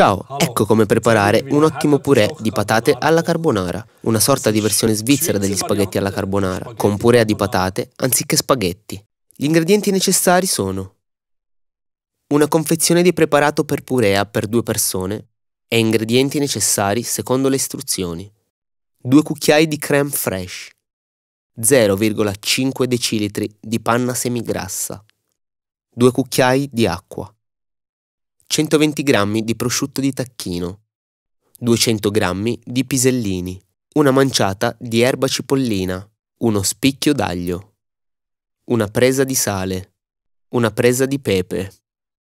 Ciao, ecco come preparare un ottimo purè di patate alla carbonara, una sorta di versione svizzera degli spaghetti alla carbonara, con purea di patate anziché spaghetti. Gli ingredienti necessari sono una confezione di preparato per purea per due persone e ingredienti necessari secondo le istruzioni. 2 cucchiai di crème fraîche, 0,5 decilitri di panna semigrassa, 2 cucchiai di acqua, 120 g di prosciutto di tacchino, 200 g di pisellini, una manciata di erba cipollina, uno spicchio d'aglio, una presa di sale, una presa di pepe,